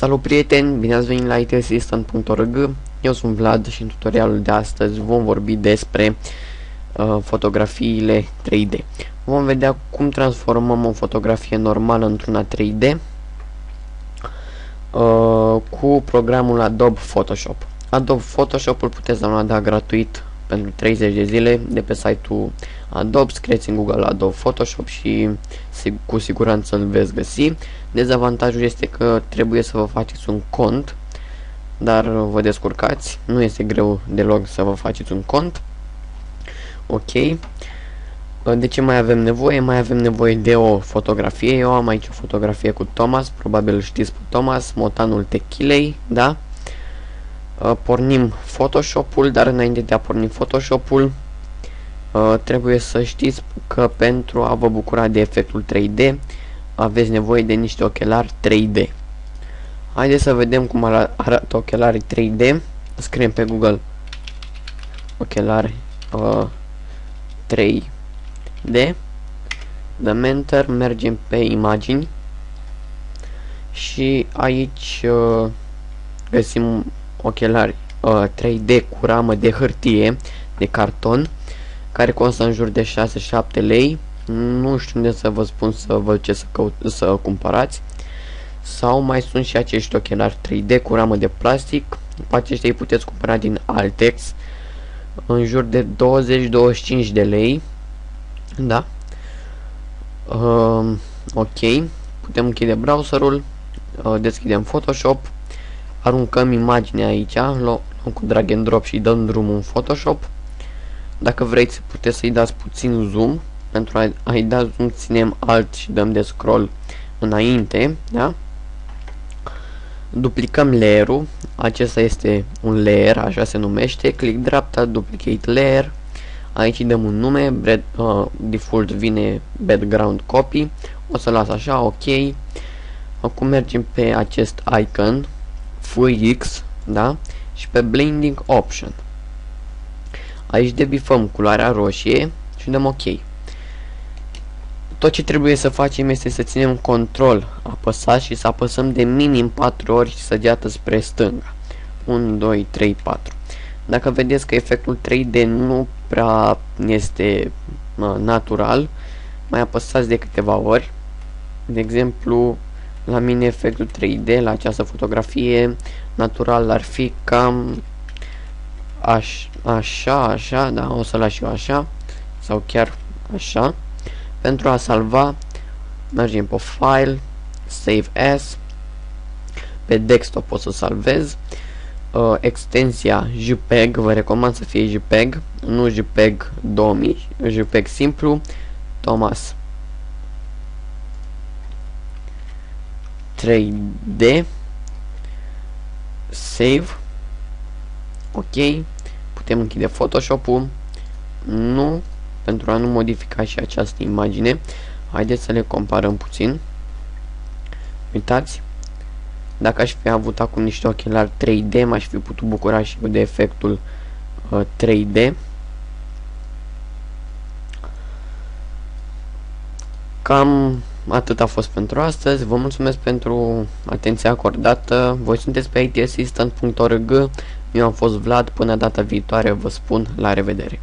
Salut prieteni, bine ați venit la itassistant.org Eu sunt Vlad și în tutorialul de astăzi vom vorbi despre uh, fotografiile 3D Vom vedea cum transformăm o fotografie normală într-una 3D uh, cu programul Adobe Photoshop. Adobe Photoshop îl puteți downloada gratuit pentru 30 de zile de pe site-ul Adobe, scrieți în Google Adobe Photoshop și cu siguranță îl veți găsi. Dezavantajul este că trebuie să vă faceți un cont, dar vă descurcați, nu este greu deloc să vă faceți un cont. Ok. De ce mai avem nevoie? Mai avem nevoie de o fotografie. Eu am aici o fotografie cu Thomas, probabil știți pe Thomas, motanul techilei, da? Uh, pornim Photoshop-ul, dar înainte de a porni Photoshop-ul, uh, trebuie să știți că pentru a vă bucura de efectul 3D, aveți nevoie de niște ochelari 3D. Haideți să vedem cum arată ochelarii 3D. Scriem pe Google ochelari uh, 3D. Dăm Enter, mergem pe imagini și aici uh, găsim ochelari uh, 3D cu ramă de hârtie, de carton, care costă în jur de 6-7 lei. Nu știu unde să vă spun să vă ce să, căut, să cumpărați. Sau mai sunt și acești ochelari 3D cu ramă de plastic. Pe aceștia îi puteți cumpăra din Altex în jur de 20-25 de lei. Da. Uh, ok. Putem închide browserul. Uh, deschidem Photoshop aruncăm imaginea aici, luăm cu drag and drop și dăm drumul în Photoshop. Dacă vreți, puteți să-i dați puțin zoom. Pentru a-i da zoom, ținem alt și dăm de scroll înainte, da? Duplicăm layer-ul, acesta este un layer, așa se numește, click dreapta, duplicate layer, aici dăm un nume, bread, uh, default vine background copy, o să las așa, ok. Acum mergem pe acest icon, FX, da? Și pe Blending Option. Aici debifăm culoarea roșie și dăm OK. Tot ce trebuie să facem este să ținem control apăsat și să apăsăm de minim 4 ori și săgeată spre stânga. 1, 2, 3, 4. Dacă vedeți că efectul 3D nu prea este natural, mai apăsați de câteva ori. De exemplu, la mine efectul 3D la această fotografie natural ar fi cam aș, așa, așa, da, o să las eu așa sau chiar așa. Pentru a salva mergem pe file save as pe desktop pot să salvez. Uh, extensia JPEG vă recomand să fie JPEG nu JPEG 2000 JPEG simplu Thomas 3D Save. Ok. Putem închide Photoshop-ul. Nu. Pentru a nu modifica și această imagine Haideți să le comparăm puțin. Uitați. Dacă aș fi avut acum niște ochelari 3D M-aș fi putut bucura și de efectul uh, 3D Cam atât a fost pentru astăzi. Vă mulțumesc pentru atenția acordată. Voi sunteți pe itassistant.org. Eu am fost Vlad. Până data viitoare vă spun la revedere.